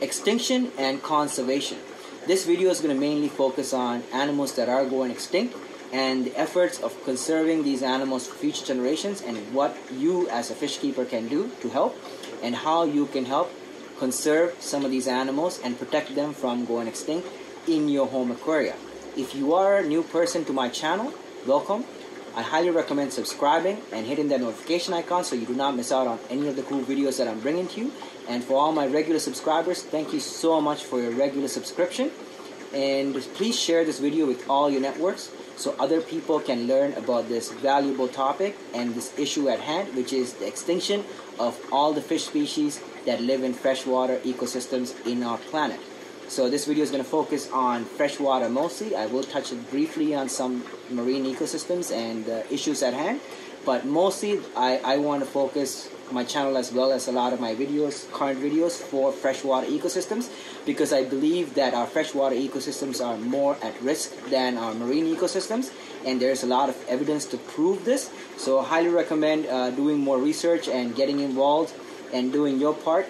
extinction and conservation. This video is going to mainly focus on animals that are going extinct and the efforts of conserving these animals for future generations and what you as a fish keeper can do to help and how you can help conserve some of these animals and protect them from going extinct in your home aquaria. If you are a new person to my channel, welcome. I highly recommend subscribing and hitting that notification icon so you do not miss out on any of the cool videos that I'm bringing to you. And for all my regular subscribers, thank you so much for your regular subscription. And please share this video with all your networks so other people can learn about this valuable topic and this issue at hand, which is the extinction of all the fish species that live in freshwater ecosystems in our planet. So this video is going to focus on freshwater mostly. I will touch briefly on some marine ecosystems and uh, issues at hand, but mostly I, I want to focus my channel as well as a lot of my videos, current videos for freshwater ecosystems because I believe that our freshwater ecosystems are more at risk than our marine ecosystems and there's a lot of evidence to prove this. So I highly recommend uh, doing more research and getting involved and doing your part.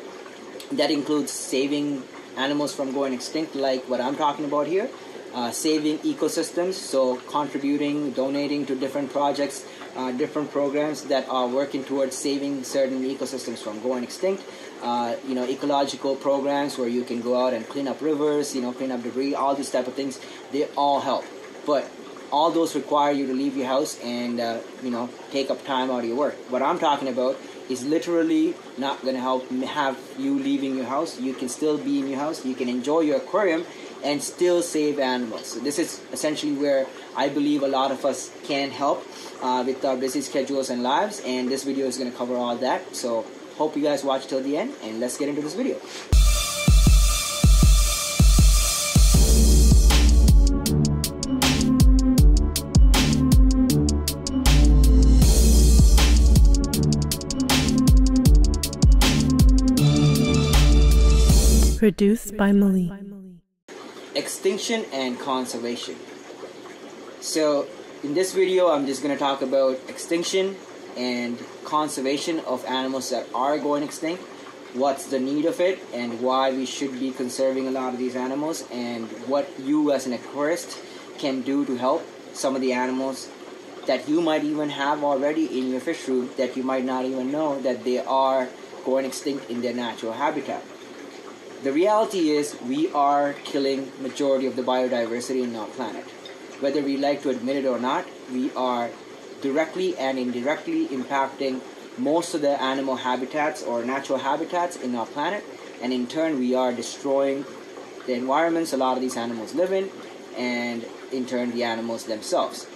That includes saving animals from going extinct like what I'm talking about here. Uh, saving ecosystems, so contributing, donating to different projects uh, different programs that are working towards saving certain ecosystems from going extinct. Uh, you know, ecological programs where you can go out and clean up rivers, you know, clean up debris, all these type of things. They all help, but all those require you to leave your house and uh, you know take up time out of your work. What I'm talking about is literally not going to help have you leaving your house. You can still be in your house. You can enjoy your aquarium and still save animals. So this is essentially where I believe a lot of us can help uh, with our busy schedules and lives. And this video is going to cover all that. So hope you guys watch till the end and let's get into this video. Produced by Malik. Extinction and conservation. So in this video, I'm just going to talk about extinction and conservation of animals that are going extinct, what's the need of it, and why we should be conserving a lot of these animals, and what you as an aquarist can do to help some of the animals that you might even have already in your fish room that you might not even know that they are going extinct in their natural habitat. The reality is we are killing majority of the biodiversity in our planet whether we like to admit it or not, we are directly and indirectly impacting most of the animal habitats or natural habitats in our planet, and in turn, we are destroying the environments a lot of these animals live in, and in turn, the animals themselves.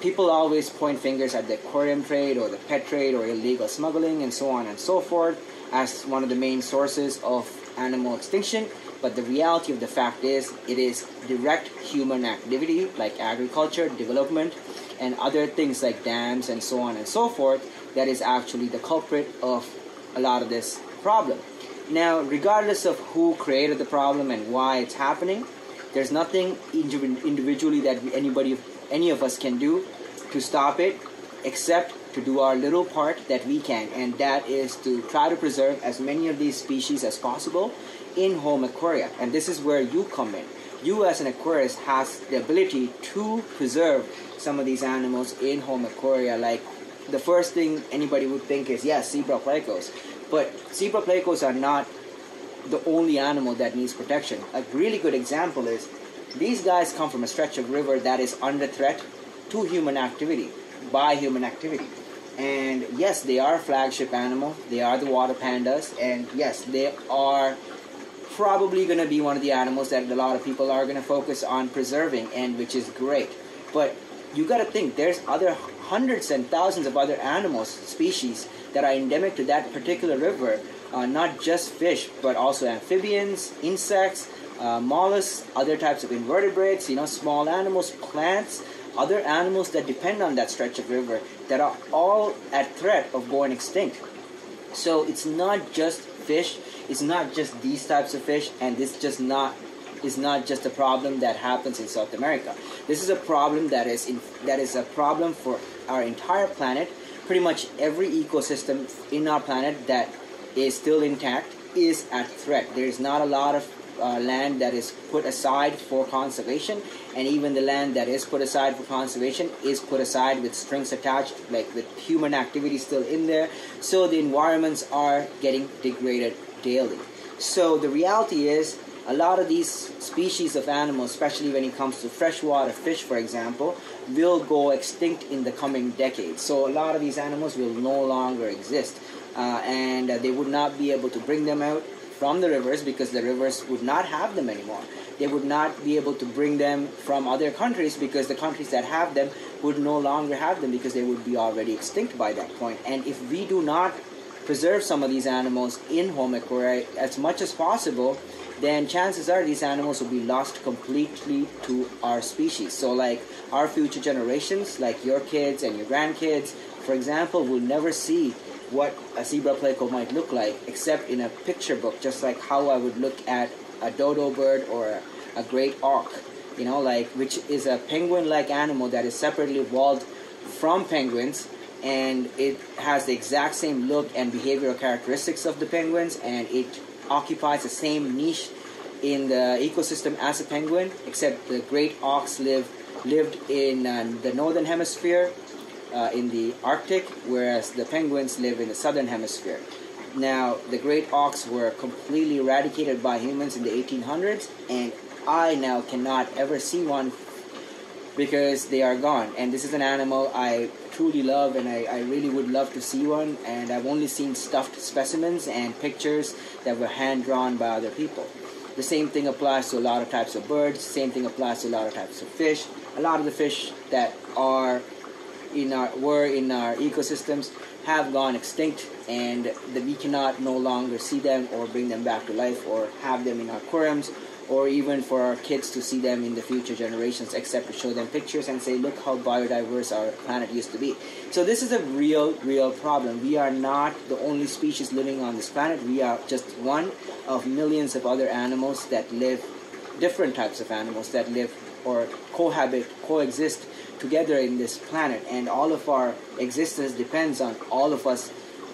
People always point fingers at the aquarium trade or the pet trade or illegal smuggling and so on and so forth as one of the main sources of animal extinction but the reality of the fact is, it is direct human activity like agriculture, development, and other things like dams and so on and so forth that is actually the culprit of a lot of this problem. Now, regardless of who created the problem and why it's happening, there's nothing individually that anybody, any of us can do to stop it except to do our little part that we can, and that is to try to preserve as many of these species as possible in home aquaria. And this is where you come in. You, as an aquarist, has the ability to preserve some of these animals in home aquaria. Like the first thing anybody would think is, yes, zebra plecos. But zebra plecos are not the only animal that needs protection. A really good example is these guys come from a stretch of river that is under threat to human activity, by human activity. And yes, they are flagship animal. They are the water pandas. And yes, they are probably going to be one of the animals that a lot of people are going to focus on preserving, and which is great. But you got to think there's other hundreds and thousands of other animals species that are endemic to that particular river. Uh, not just fish, but also amphibians, insects, uh, mollusks, other types of invertebrates. You know, small animals, plants, other animals that depend on that stretch of river that are all at threat of going extinct. So it's not just fish it's not just these types of fish, and this just not is not just a problem that happens in South America. This is a problem that is in, that is a problem for our entire planet. Pretty much every ecosystem in our planet that is still intact is at threat. There is not a lot of uh, land that is put aside for conservation, and even the land that is put aside for conservation is put aside with strings attached, like with human activity still in there. So the environments are getting degraded daily. So the reality is, a lot of these species of animals, especially when it comes to freshwater fish, for example, will go extinct in the coming decades. So a lot of these animals will no longer exist, uh, and uh, they would not be able to bring them out from the rivers because the rivers would not have them anymore. They would not be able to bring them from other countries because the countries that have them would no longer have them because they would be already extinct by that point. And if we do not preserve some of these animals in home aquaria as much as possible, then chances are these animals will be lost completely to our species. So, like our future generations, like your kids and your grandkids, for example, will never see what a zebra pleco might look like, except in a picture book, just like how I would look at a dodo bird or a, great auk, you know, like which is a penguin-like animal that is separately evolved from penguins, and it has the exact same look and behavioral characteristics of the penguins, and it occupies the same niche in the ecosystem as a penguin, except the great auks live lived in uh, the northern hemisphere uh, in the Arctic, whereas the penguins live in the southern hemisphere. Now, the great auks were completely eradicated by humans in the 1800s, and I now cannot ever see one because they are gone. And this is an animal I truly love, and I, I really would love to see one. And I've only seen stuffed specimens and pictures that were hand drawn by other people. The same thing applies to a lot of types of birds, same thing applies to a lot of types of fish. A lot of the fish that are in our were in our ecosystems have gone extinct and that we cannot no longer see them or bring them back to life or have them in our aquariums or even for our kids to see them in the future generations except to show them pictures and say look how biodiverse our planet used to be. So this is a real real problem. We are not the only species living on this planet. We are just one of millions of other animals that live different types of animals that live or cohabit coexist together in this planet, and all of our existence depends on all of us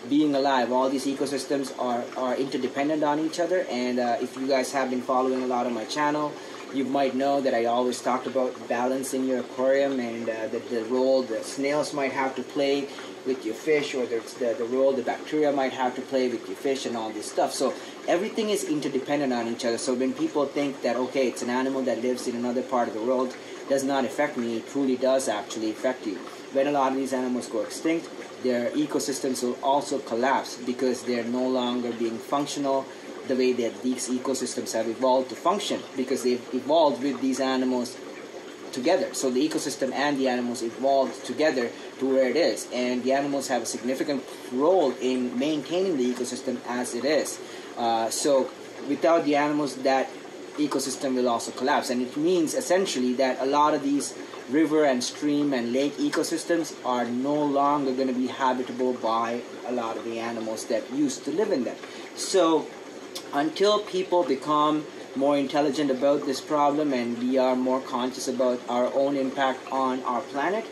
being alive. All these ecosystems are, are interdependent on each other, and uh, if you guys have been following a lot of my channel, you might know that I always talked about balancing your aquarium and uh, the, the role the snails might have to play with your fish, or the, the, the role the bacteria might have to play with your fish, and all this stuff. So everything is interdependent on each other. So when people think that okay, it's an animal that lives in another part of the world, does not affect me, it truly does actually affect you. When a lot of these animals go extinct, their ecosystems will also collapse because they're no longer being functional the way that these ecosystems have evolved to function because they've evolved with these animals together. So the ecosystem and the animals evolved together to where it is, and the animals have a significant role in maintaining the ecosystem as it is. Uh, so without the animals, that ecosystem will also collapse. And it means essentially that a lot of these river and stream and lake ecosystems are no longer going to be habitable by a lot of the animals that used to live in them. So until people become more intelligent about this problem and we are more conscious about our own impact on our planet,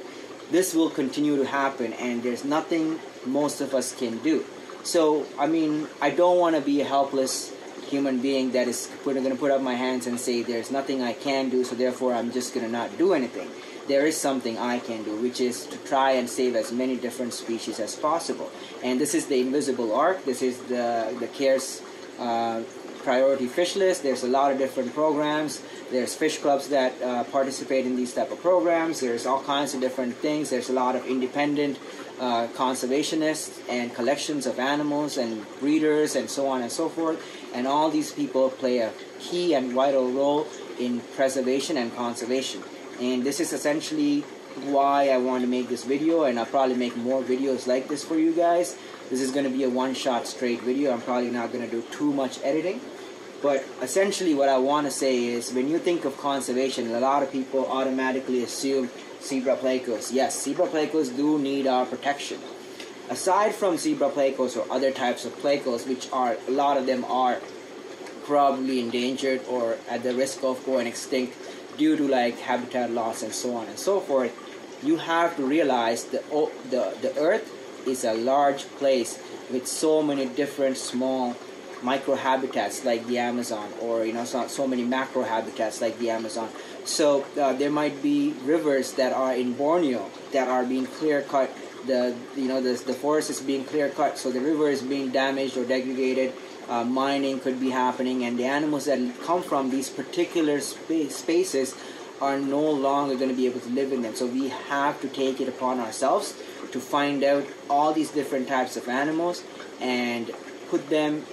this will continue to happen and there's nothing most of us can do. So, I mean, I don't want to be a helpless human being that is going to put up my hands and say there's nothing I can do, so therefore I'm just going to not do anything. There is something I can do, which is to try and save as many different species as possible. And this is the Invisible Ark. This is the the CARES uh, priority fish list. There's a lot of different programs. There's fish clubs that uh, participate in these type of programs. There's all kinds of different things. There's a lot of independent uh, conservationists and collections of animals and breeders and so on and so forth. And all these people play a key and vital role in preservation and conservation. And this is essentially why I want to make this video, and I'll probably make more videos like this for you guys. This is going to be a one-shot straight video. I'm probably not going to do too much editing. But essentially what I want to say is when you think of conservation, a lot of people automatically assume zebra plecos. Yes, zebra plecos do need our protection. Aside from zebra plecos or other types of plecos, which are a lot of them are probably endangered or at the risk of going extinct due to like habitat loss and so on and so forth, you have to realize that the the earth is a large place with so many different small microhabitats like the Amazon, or you know, so, so many macro habitats like the Amazon. So uh, there might be rivers that are in Borneo that are being clear cut. The you know the, the forest is being clear cut, so the river is being damaged or degraded. Uh, mining could be happening, and the animals that come from these particular spa- spaces are no longer going to be able to live in them. So we have to take it upon ourselves to find out all these different types of animals and put them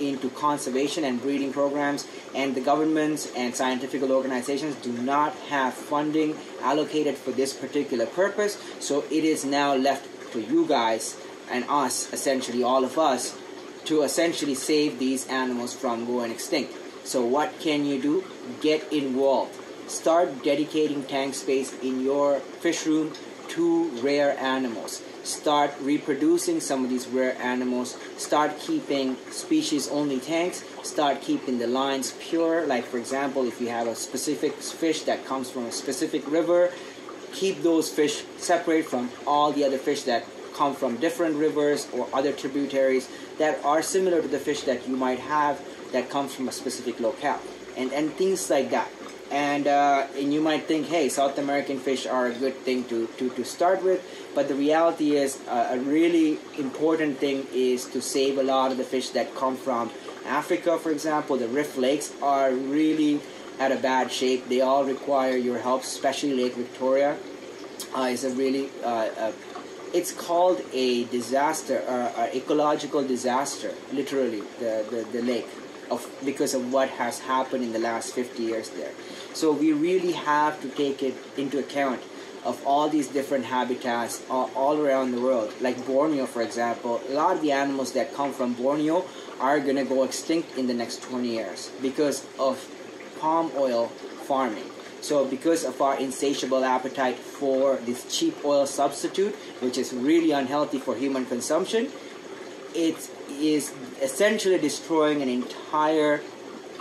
into conservation and breeding programs and the governments and scientific organizations do not have funding allocated for this particular purpose. So it is now left to you guys and us essentially all of us to essentially save these animals from going extinct. So what can you do? Get involved. Start dedicating tank space in your fish room to rare animals start reproducing some of these rare animals, start keeping species only tanks, start keeping the lines pure. Like, for example, if you have a specific fish that comes from a specific river, keep those fish separate from all the other fish that come from different rivers or other tributaries that are similar to the fish that you might have that comes from a specific locale. And, and things like that and uh, and you might think, hey, South American fish are a good thing to, to, to start with, but the reality is uh, a really important thing is to save a lot of the fish that come from Africa, for example. The Rift Lakes are really at a bad shape. They all require your help, especially Lake Victoria. Uh, is a really uh, it's called a disaster, uh, ecological disaster, literally the, the, the lake of because of what has happened in the last 50 years there. So we really have to take it into account of all these different habitats all, all around the world. Like Borneo, for example, a lot of the animals that come from Borneo are going to go extinct in the next 20 years because of palm oil farming. So, because of our insatiable appetite for this cheap oil substitute, which is really unhealthy for human consumption, it is essentially destroying an entire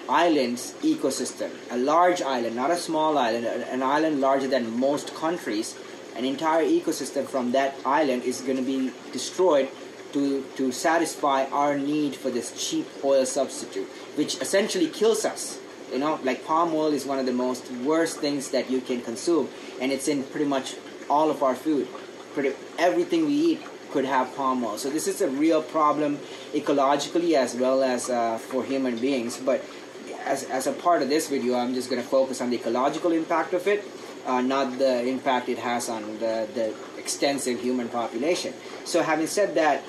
island's ecosystem. A large island, not a small island, an island larger than most countries, an entire ecosystem from that island is going to be destroyed to, to satisfy our need for this cheap oil substitute, which essentially kills us. You know, like palm oil is one of the most worst things that you can consume, and it's in pretty much all of our food. Pretty everything we eat could have palm oil. So this is a real problem ecologically as well as uh, for human beings. But as, as a part of this video, I'm just going to focus on the ecological impact of it, uh, not the impact it has on the, the extensive human population. So having said that,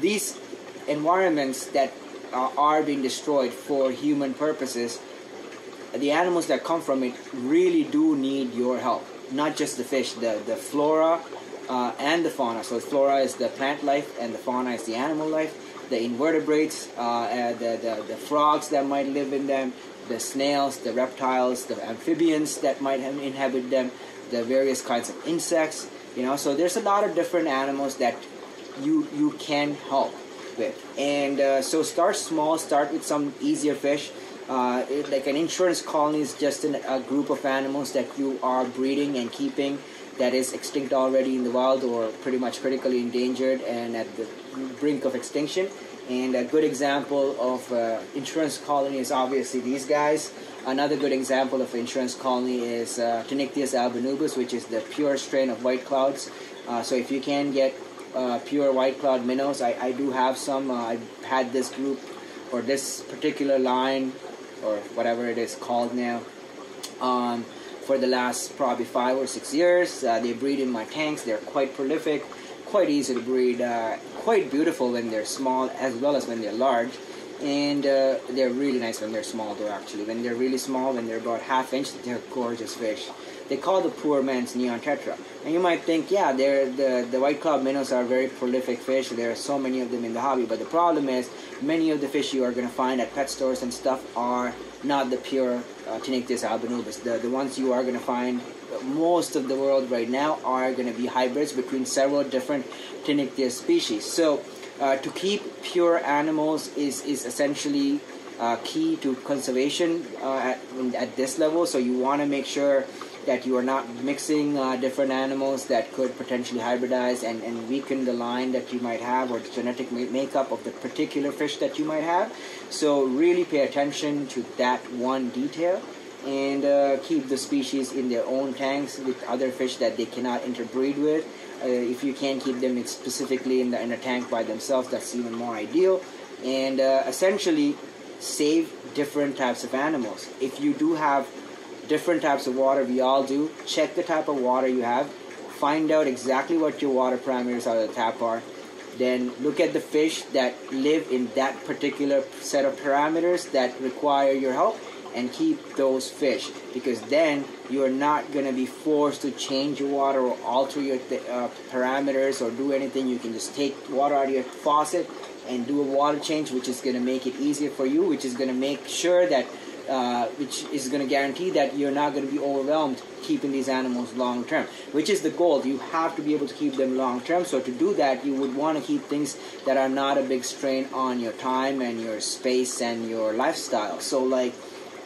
these environments that are being destroyed for human purposes, the animals that come from it really do need your help. Not just the fish, the, the flora, uh, and the fauna. So flora is the plant life, and the fauna is the animal life. The invertebrates, uh, the, the, the frogs that might live in them, the snails, the reptiles, the amphibians that might inhabit them, the various kinds of insects. You know, so there's a lot of different animals that you you can help with. And uh, so start small. Start with some easier fish. Uh, it, like an insurance colony is just an, a group of animals that you are breeding and keeping that is extinct already in the wild or pretty much critically endangered and at the brink of extinction. And a good example of uh, insurance colony is obviously these guys. Another good example of insurance colony is uh, albonubes, which is the pure strain of white clouds. Uh, so if you can get uh, pure white cloud minnows, I, I do have some. Uh, I've had this group or this particular line or whatever it is called now. Um, for the last probably five or six years. Uh, they breed in my tanks. They're quite prolific, quite easy to breed, uh, quite beautiful when they're small as well as when they're large. And uh, they're really nice when they're small, though, actually. When they're really small, when they're about half inch, they're gorgeous fish. They call the poor man's neon tetra. And you might think, yeah, the, the white cloud minnows are very prolific fish. There are so many of them in the hobby. But the problem is, many of the fish you are going to find at pet stores and stuff are not the pure uh, albonubes. The, the ones you are going to find most of the world right now are going to be hybrids between several different Tanichthys species. So uh, to keep pure animals is, is essentially uh, key to conservation uh, at, at this level. So you want to make sure that you are not mixing uh, different animals that could potentially hybridize and, and weaken the line that you might have or the genetic makeup of the particular fish that you might have. So really pay attention to that one detail and uh, keep the species in their own tanks with other fish that they cannot interbreed with. Uh, if you can keep them specifically in, the, in a tank by themselves, that's even more ideal. And uh, essentially, save different types of animals. If you do have different types of water, we all do, check the type of water you have, find out exactly what your water parameters out of the tap are, then look at the fish that live in that particular set of parameters that require your help and keep those fish because then you're not going to be forced to change your water or alter your uh, parameters or do anything you can just take water out of your faucet and do a water change which is going to make it easier for you which is going to make sure that uh, which is going to guarantee that you're not going to be overwhelmed keeping these animals long term, which is the goal. You have to be able to keep them long term. So to do that, you would want to keep things that are not a big strain on your time and your space and your lifestyle. So like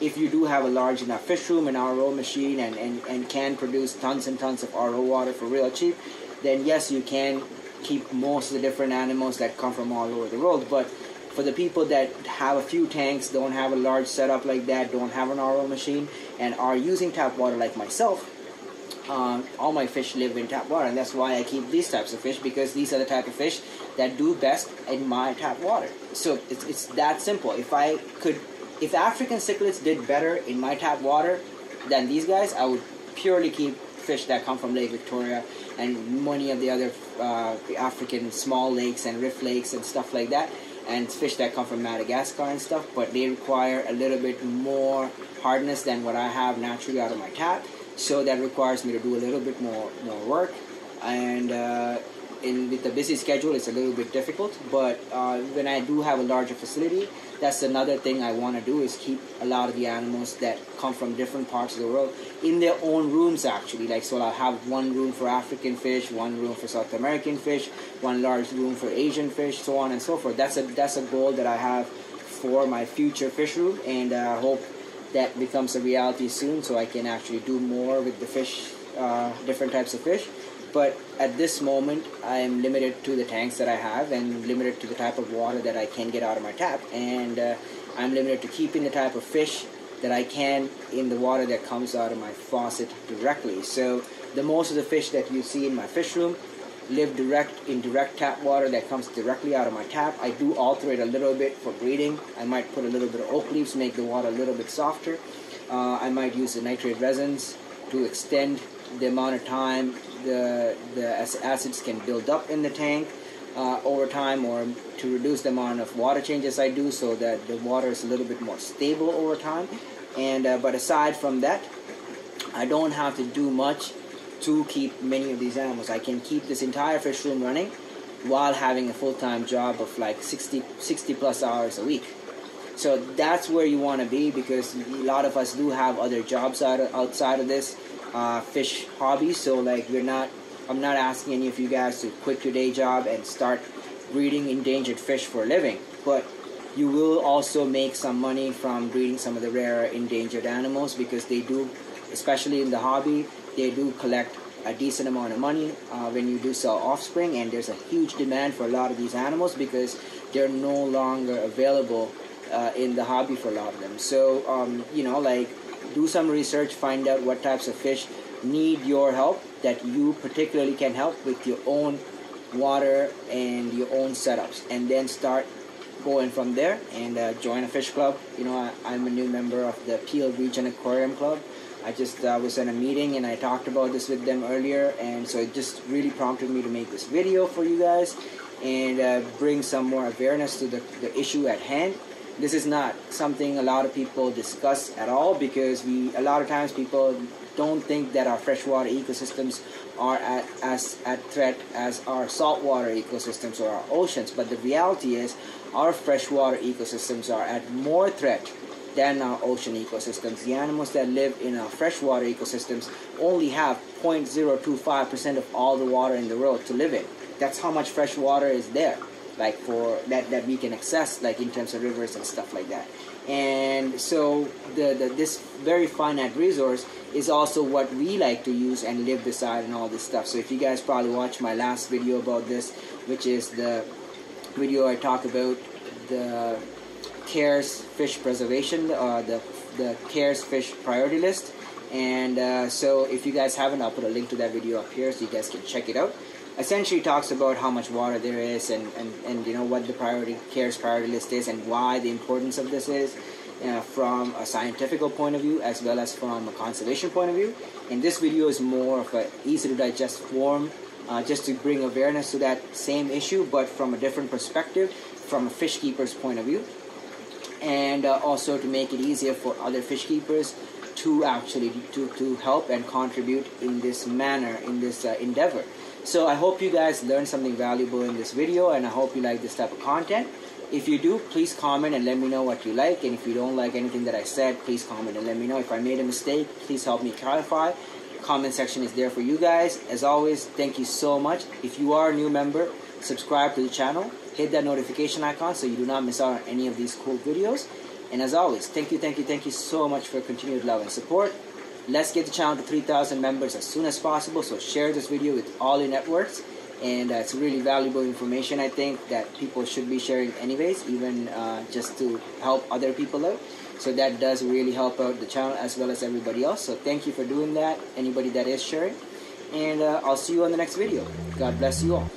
if you do have a large enough fish room and RO machine and, and, and can produce tons and tons of RO water for real cheap, then yes, you can keep most of the different animals that come from all over the world. But for the people that have a few tanks, don't have a large setup like that, don't have an RO machine, and are using tap water like myself, um, all my fish live in tap water, and that's why I keep these types of fish because these are the type of fish that do best in my tap water. So it's, it's that simple. If I could if African cichlids did better in my tap water than these guys, I would purely keep fish that come from Lake Victoria and many of the other uh, African small lakes and rift lakes and stuff like that, and fish that come from Madagascar and stuff. But they require a little bit more hardness than what I have naturally out of my tap, so that requires me to do a little bit more more work. And uh, in with the busy schedule, it's a little bit difficult. But uh, when I do have a larger facility, that's another thing I want to do is keep a lot of the animals that come from different parts of the world in their own rooms. Actually, like so, I'll have one room for African fish, one room for South American fish, one large room for Asian fish, so on and so forth. That's a that's a goal that I have for my future fish room, and I uh, hope that becomes a reality soon, so I can actually do more with the fish, uh, different types of fish but at this moment I am limited to the tanks that I have and limited to the type of water that I can get out of my tap. And uh, I'm limited to keeping the type of fish that I can in the water that comes out of my faucet directly. So the most of the fish that you see in my fish room live direct in direct tap water that comes directly out of my tap. I do alter it a little bit for breeding. I might put a little bit of oak leaves make the water a little bit softer. Uh, I might use the nitrate resins to extend the amount of time the the acids can build up in the tank uh, over time, or to reduce the amount of water changes I do, so that the water is a little bit more stable over time. And uh, but aside from that, I don't have to do much to keep many of these animals. I can keep this entire fish room running while having a full-time job of like 60, 60 plus hours a week. So that's where you want to be because a lot of us do have other jobs out outside of this uh, fish hobby. So like we're not, I'm not asking any of you guys to quit your day job and start breeding endangered fish for a living, but you will also make some money from breeding some of the rare endangered animals because they do, especially in the hobby, they do collect a decent amount of money uh, when you do sell offspring, and there's a huge demand for a lot of these animals because they're no longer available uh, in the hobby for a lot of them. So, um, you know, like do some research, find out what types of fish need your help that you particularly can help with your own water and your own setups, and then start going from there and uh, join a fish club. You know, I, am a new member of the Peel Region Aquarium Club. I just uh, was in a meeting and I talked about this with them earlier, and so it just really prompted me to make this video for you guys and uh, bring some more awareness to the, the issue at hand this is not something a lot of people discuss at all because we a lot of times people don't think that our freshwater ecosystems are at, as at threat as our saltwater ecosystems or our oceans but the reality is our freshwater ecosystems are at more threat than our ocean ecosystems. The animals that live in our freshwater ecosystems only have 0.025% of all the water in the world to live in. That's how much fresh water is there like for that that we can access like in terms of rivers and stuff like that. And so the, the this very finite resource is also what we like to use and live beside and all this stuff. So if you guys probably watched my last video about this which is the video I talk about the CARES fish preservation uh, the the CARES fish priority list. And uh, so if you guys haven't I'll put a link to that video up here so you guys can check it out essentially talks about how much water there is and, and, and you know what the priority CARES priority list is and why the importance of this is uh, from a scientific point of view as well as from a conservation point of view. And this video is more of a easy to digest form uh, just to bring awareness to that same issue but from a different perspective from a fish keeper's point of view. And uh, also to make it easier for other fish keepers to actually to, to help and contribute in this manner in this uh, endeavor so I hope you guys learned something valuable in this video and I hope you like this type of content. If you do, please comment and let me know what you like. And if you don't like anything that I said, please comment and let me know. If I made a mistake, please help me clarify. Comment section is there for you guys. As always, thank you so much. If you are a new member, subscribe to the channel. Hit that notification icon so you do not miss out on any of these cool videos. And as always, thank you, thank you, thank you so much for continued love and support. Let's get the channel to 3,000 members as soon as possible. So share this video with all your networks. And uh, it's really valuable information, I think, that people should be sharing anyways, even uh, just to help other people out. So that does really help out the channel as well as everybody else. So thank you for doing that, anybody that is sharing. And uh, I'll see you on the next video. God bless you all.